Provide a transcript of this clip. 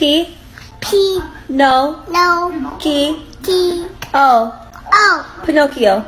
P. P. No. No. Key. T. O. O. Pinocchio.